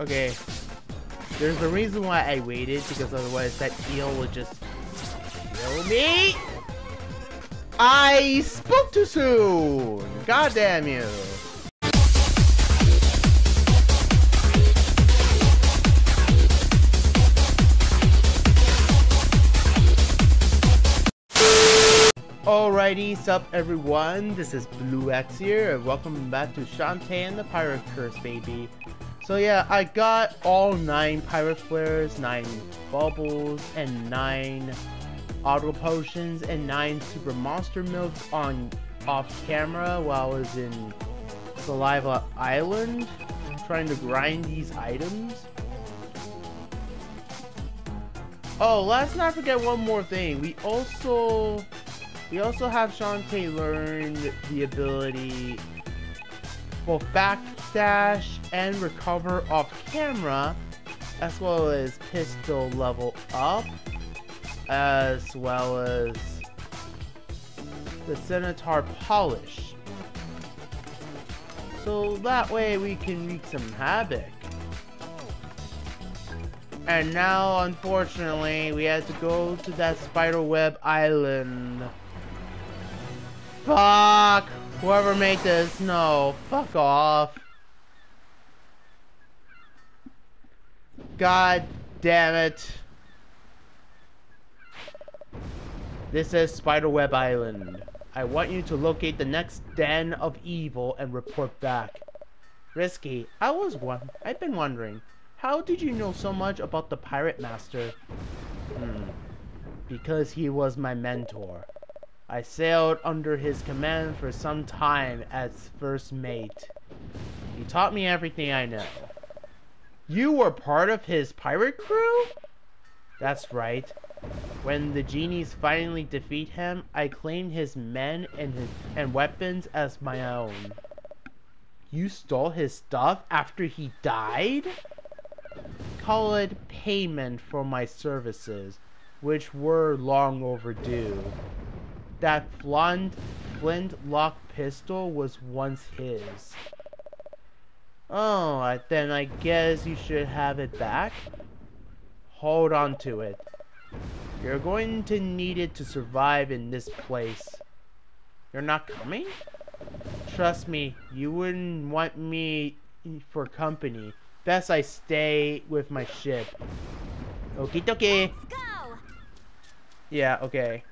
Okay. There's a reason why I waited, because otherwise that eel would just kill me. I spoke too soon! God damn you! Alrighty, sup everyone, this is Blue X here, and welcome back to Shantae and the Pirate Curse, baby. So yeah, I got all 9 Pirate Flares, 9 Bubbles, and 9 Auto Potions, and 9 Super Monster Milks on off camera while I was in Saliva Island, trying to grind these items. Oh, let's not forget one more thing. We also we also have Shantae learn the ability both backdash and recover off camera, as well as pistol level up, as well as the Scimitar polish. So that way we can wreak some havoc. And now, unfortunately, we had to go to that spiderweb island. Fuck! Whoever made this, no. Fuck off. God damn it. This is Spiderweb Island. I want you to locate the next den of evil and report back. Risky, I was one. I've been wondering, how did you know so much about the Pirate Master? Hmm. Because he was my mentor. I sailed under his command for some time as first mate. He taught me everything I know. You were part of his pirate crew? That's right. When the genies finally defeat him, I claimed his men and his and weapons as my own. You stole his stuff after he died? Call it payment for my services, which were long overdue that flint, flintlock pistol was once his. Oh, then I guess you should have it back? Hold on to it. You're going to need it to survive in this place. You're not coming? Trust me, you wouldn't want me for company. Best I stay with my ship. Okie dokie. Yeah, okay.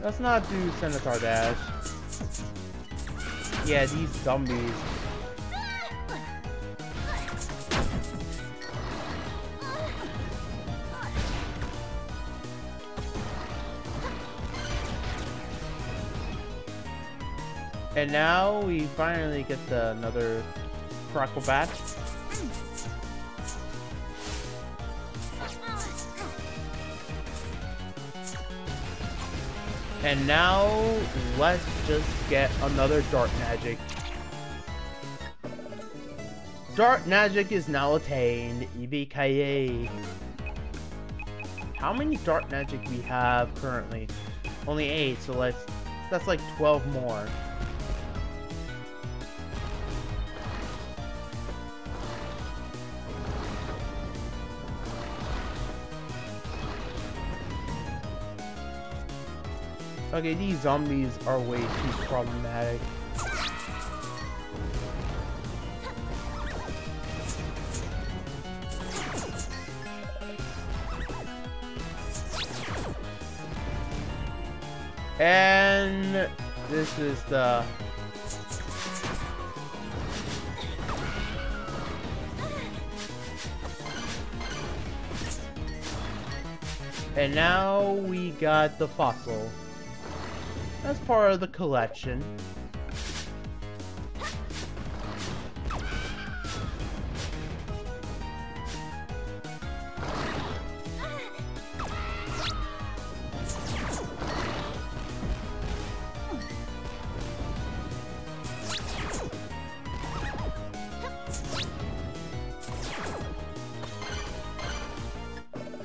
Let's not do Scimitar Dash. Yeah, these zombies. And now we finally get the, another Crocobot. And now, let's just get another Dark Magic. Dark Magic is now attained, EBKA. How many Dark Magic we have currently? Only 8, so let's, that's like 12 more. Okay, these zombies are way too problematic. And this is the And now we got the fossil as part of the collection.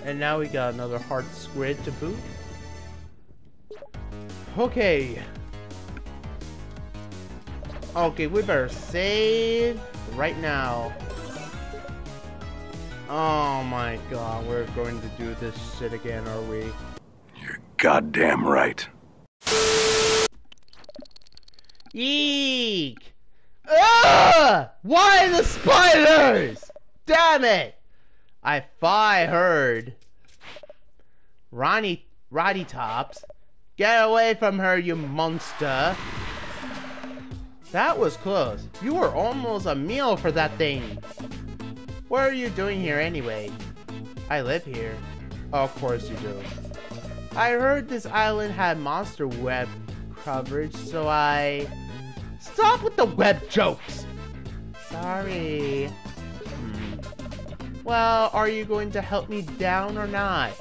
And now we got another heart squid to boot. Okay. Okay, we better save right now. Oh my god, we're going to do this shit again, are we? You're goddamn right. Eek! Ugh! Why the spiders? Damn it! I I heard. Ronnie, Rottytops, get away from her, you monster! That was close. You were almost a meal for that thing. What are you doing here anyway? I live here. Oh, of course you do. I heard this island had monster web coverage, so I... Stop with the web jokes! Sorry. Hmm. Well, are you going to help me down or not?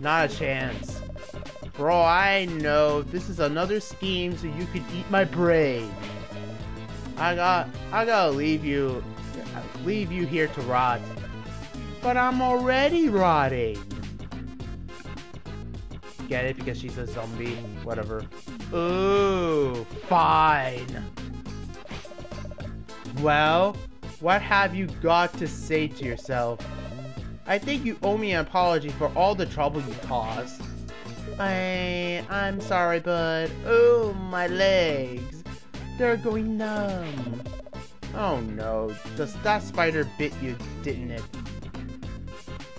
Not a chance. All I know, this is another scheme so you could eat my brain. I got, I gotta leave you, leave you here to rot. But I'm already rotting. Get it? Because she's a zombie. Whatever. Ooh, fine. Well, what have you got to say to yourself? I think you owe me an apology for all the trouble you caused. I... I'm sorry, bud. Oh, my legs. They're going numb. Oh no, does that spider bit you, didn't it?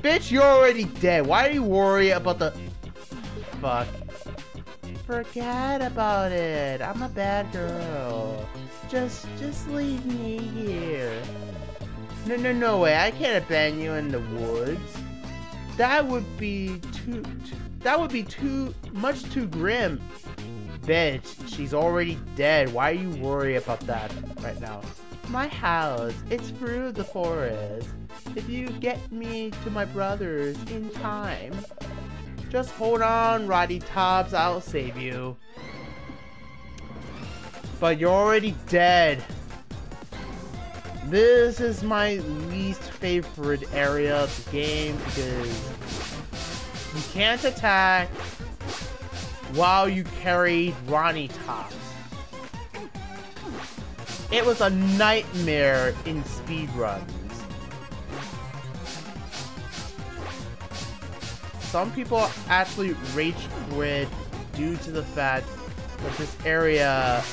Bitch, you're already dead. Why are you worried about the... Fuck. Forget about it. I'm a bad girl. Just, just leave me here. No, no, no way. I can't abandon you in the woods. That would be too, too that would be too, much too grim. Bitch, she's already dead. Why are you worried about that right now? My house, it's through the forest. If you get me to my brothers in time. Just hold on, Rottytops, I'll save you. But you're already dead. This is my least favorite area of the game because you can't attack while you carry Ronnie Tops. It was a nightmare in speedruns. Some people actually rage quit due to the fact that this area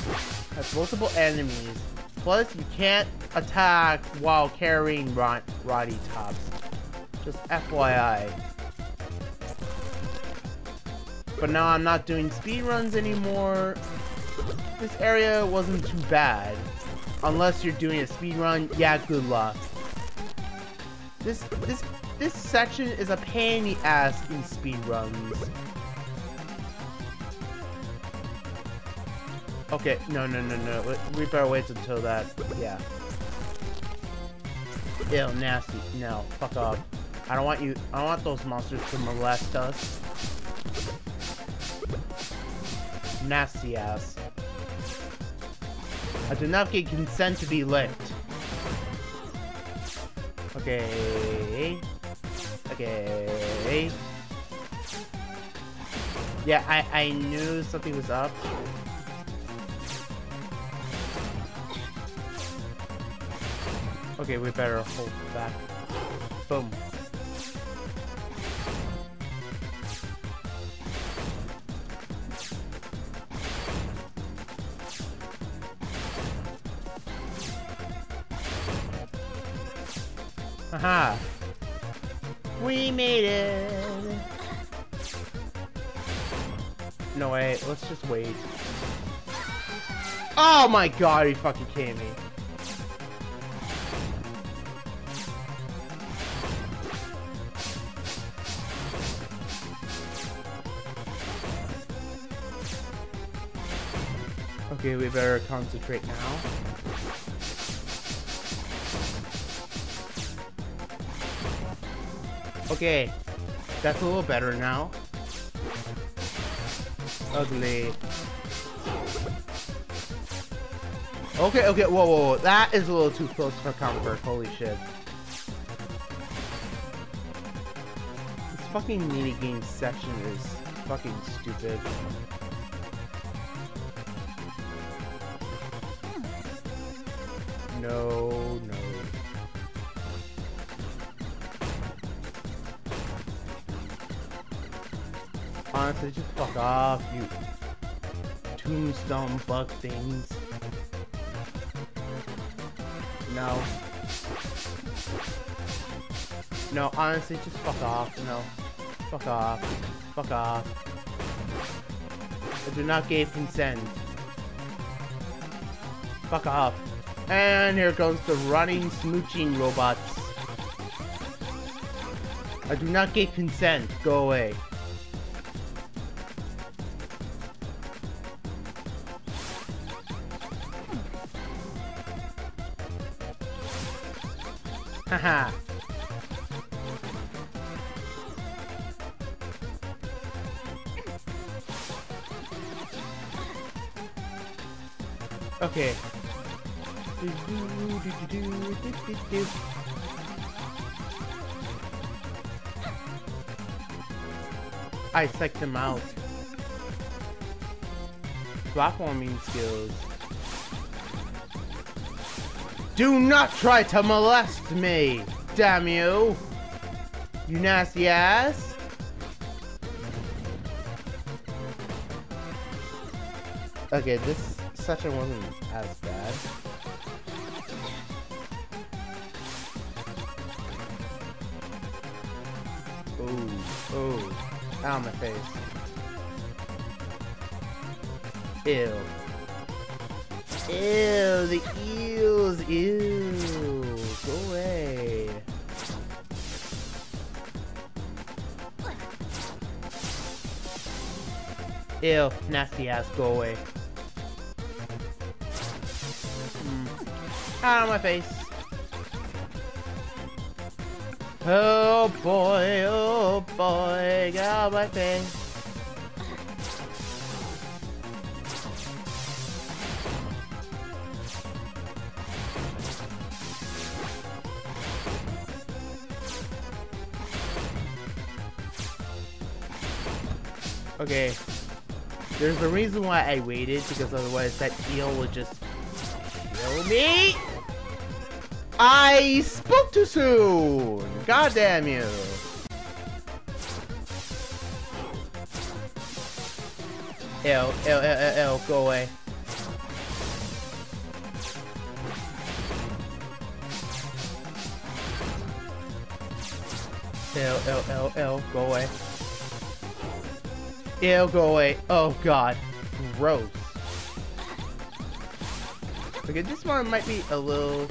has multiple enemies. Plus, you can't attack while carrying Rod Roddy Tops. Just FYI. But now I'm not doing speedruns anymore. This area wasn't too bad. Unless you're doing a speedrun, yeah, good luck. This this this section is a pain in the ass in speedruns. Okay, no, no, no, no. We better wait until that. Yeah. Ew, nasty. No, fuck off. I don't want you. I don't want those monsters to molest us. Nasty ass. I did not get consent to be licked. Okay. Okay. Yeah, I, I knew something was up. Okay, we better hold back. Boom. No, wait, let's just wait. Oh my god, are you fucking kidding me? Okay, we better concentrate now. Okay, that's a little better now. Ugly. Okay, okay, whoa, whoa, whoa. That is a little too close for comfort. Holy shit. This fucking minigame section is fucking stupid. No, no. Honestly, just fuck off, you tombstone bug things. No. No, honestly, just fuck off. No. Fuck off. Fuck off. I do not give consent. Fuck off. And here comes the running smooching robots. I do not give consent. Go away. Haha. okay. I psyched them out. Platforming skills. Do not try to molest me! Damn you! You nasty ass! Okay, this section wasn't as bad. Ooh, ooh. Out of my face. Ew. Ew, the eels, ew. Go away. Ew, nasty ass, go away. Mm. Out of my face. Oh boy, oh boy, get out of my face. Okay. There's a reason why I waited, because otherwise that eel would just kill me. I spoke too soon! God damn you! Ew, ew, ew, ew, ew, go away. Ew, ew, ew, ew, go away. Ew, go away. Oh god. Gross. Okay, this one might be a little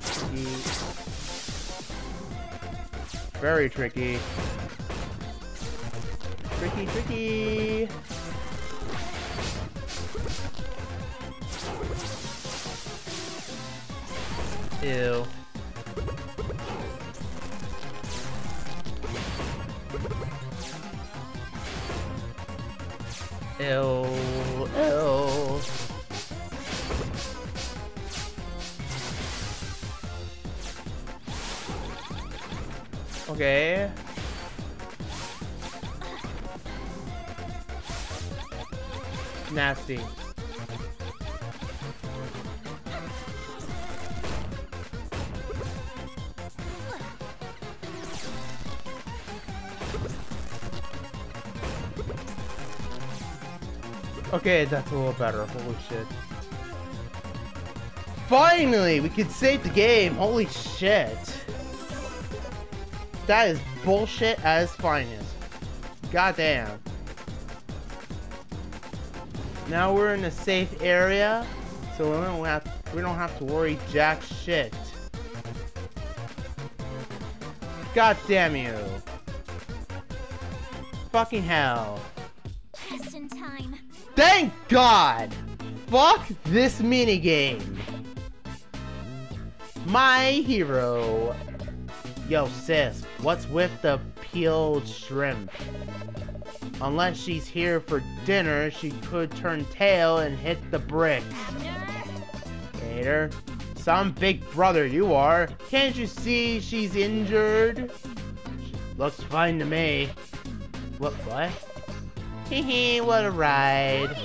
tricky. Very tricky. Tricky, tricky. Ew. Ew. Ew. Okay. Nasty. Okay, that's a little better. Holy shit. Finally, we can save the game. Holy shit. That is bullshit as finest. Goddamn. Now we're in a safe area, so we don't have we don't have to worry jack shit. God damn you. Fucking hell. Thank God! Fuck this minigame. My hero. Yo, sis, what's with the peeled shrimp? Unless she's here for dinner, she could turn tail and hit the bricks. Gator, some big brother you are. Can't you see she's injured? Looks fine to me. What, what? Hehe, what a ride.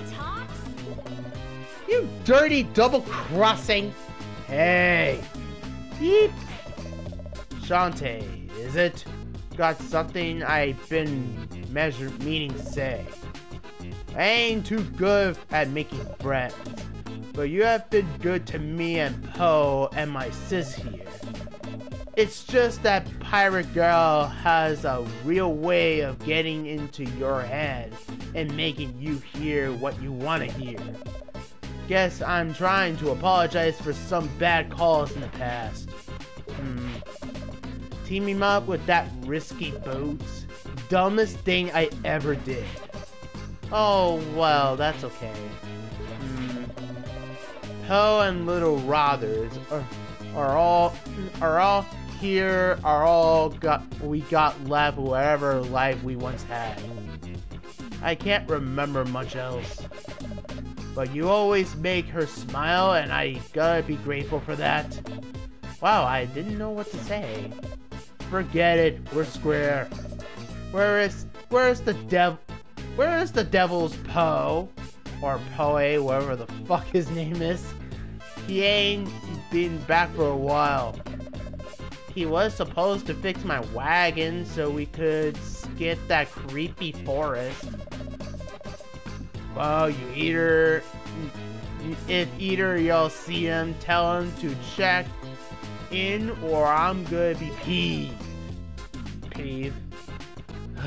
You dirty double crossing! Hey! Yeep! Shantae, is it? Got something I've been measure meaning to say. I ain't too good at making friends, but you have been good to me and Poe and my sis here. It's just that Pirate Girl has a real way of getting into your head and making you hear what you want to hear. Guess I'm trying to apologize for some bad calls in the past. Hmm. Teaming up with that risky boots? Dumbest thing I ever did. Oh, well, that's okay. Hmm. Poe and Little Rothers are, are all are all here are all got we got left whatever life we once had. I can't remember much else. But you always make her smile and I gotta be grateful for that. Wow, I didn't know what to say. Forget it, we're square. Where is where's the dev where is the devil's Poe? Or Poe, whatever the fuck his name is. He ain't been back for a while. He was supposed to fix my wagon so we could skip that creepy forest. Well, you either... If either y'all see him, tell him to check in or I'm gonna be peeved. Peeve.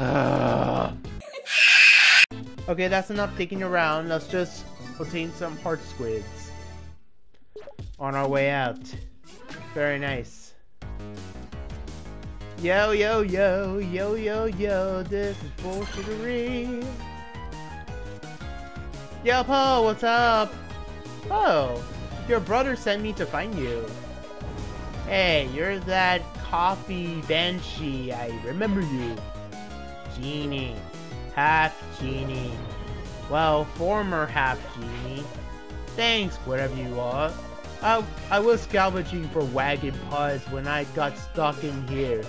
okay, that's enough digging around. Let's just obtain some heart squids. On our way out. Very nice. Yo, yo, yo, yo, yo, yo, this is bullshittery. Yo, Poe, what's up? Oh, your brother sent me to find you. Hey, you're that coffee banshee, I remember you. Genie. Half genie. Well, former half genie. Thanks, whatever you are. I, I was scavenging for wagon parts when I got stuck in here.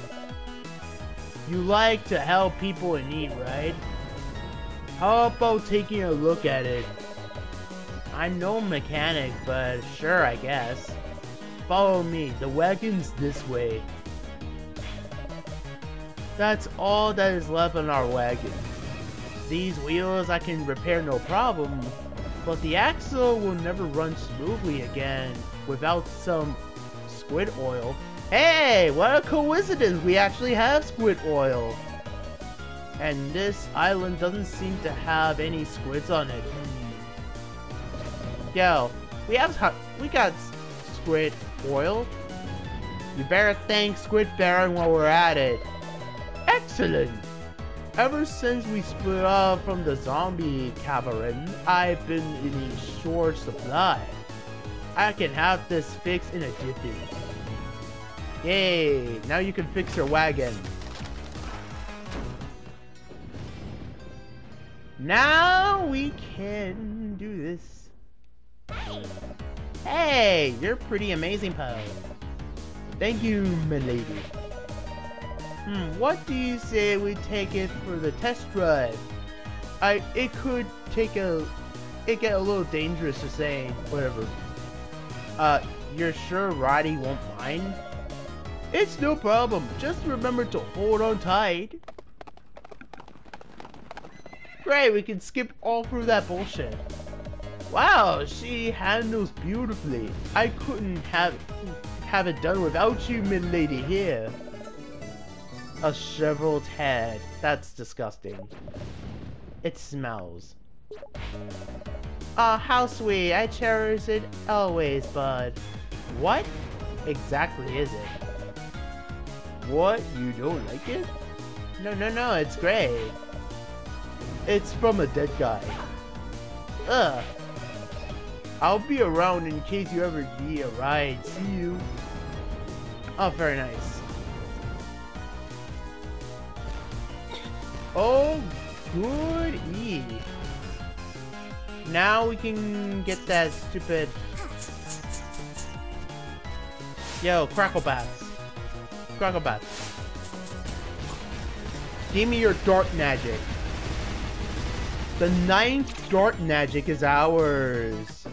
You like to help people in need, right? How about taking a look at it? I'm no mechanic, but sure, I guess. Follow me, the wagon's this way. That's all that is left on our wagon. These wheels I can repair no problem, but the axle will never run smoothly again without some squid oil. Hey, what a coincidence! We actually have squid oil! And this island doesn't seem to have any squids on it. Yo, we have we got squid oil. You better thank Squid Baron while we're at it. Excellent! Ever since we split off from the zombie cavern, I've been in short supply. I can have this fixed in a jiffy. Yay! Now you can fix your wagon. Now we can do this. Hey, you're pretty amazing, Poe. Thank you, milady. Hmm, what do you say we take it for the test drive? I, it could take a, it get a little dangerous to say, whatever. Uh, you're sure Roddy won't mind? It's no problem. Just remember to hold on tight. Great, we can skip all through that bullshit. Wow, she handles beautifully. I couldn't have have it done without you, lady here. A shriveled head. That's disgusting. It smells. Ah, oh, how sweet. I cherish it always, bud. What exactly is it? What? You don't like it? No, no, no, it's great. It's from a dead guy. Ugh. I'll be around in case you ever need a ride. See you. Oh, very nice. Oh, good E. Now we can get that stupid... Yo, Cackle Bats. Cackle Bats. Give me your Dark Magic. The ninth Dark Magic is ours.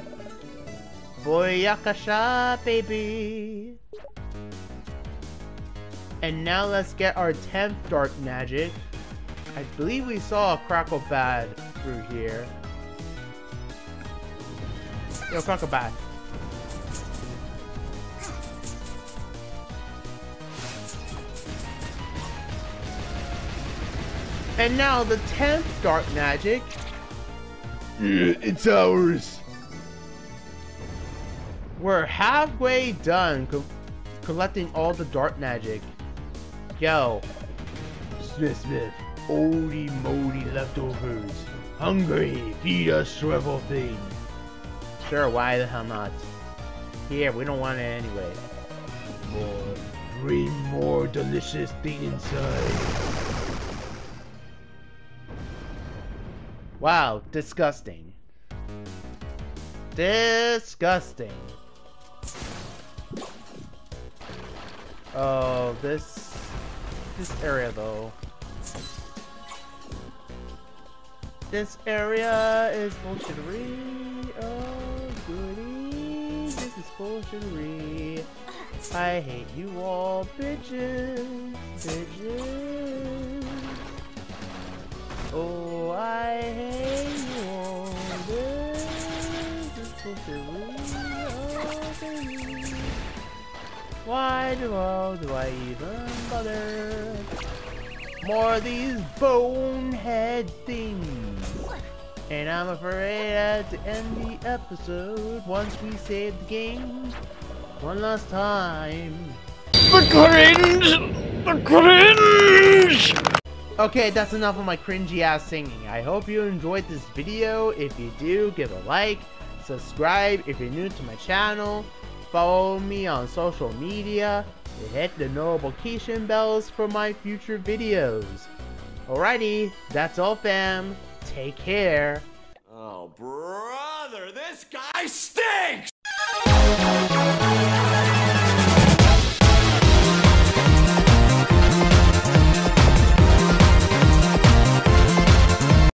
Boyakasha, baby. And now let's get our 10th Dark Magic. I believe we saw a Cackle Bat through here. Yo, Cackle Bat. And now the 10th Dark Magic. It's ours. We're halfway done co collecting all the Dark Magic. Yo, Smith Smith, holy moly leftovers. Hungry, feed us shrivel thing. sure, why the hell not? Here, we don't want it anyway. More, bring more delicious thing inside. Wow, disgusting. Disgusting. Oh, this this area though. This area is bullshittery. Oh goody, this is bullshittery. I hate you all, bitches, bitches. Oh, I hate you all. This is bullshittery. Oh. Why do all do I even bother? More of these bonehead things. And I'm afraid at to end the episode once we save the game one last time. The cringe! The cringe! Okay, that's enough of my cringy ass singing. I hope you enjoyed this video. If you do, give a like, subscribe if you're new to my channel, follow me on social media, and hit the notification bells for my future videos. Alrighty, that's all fam. Take care. Oh, brother, this guy stinks!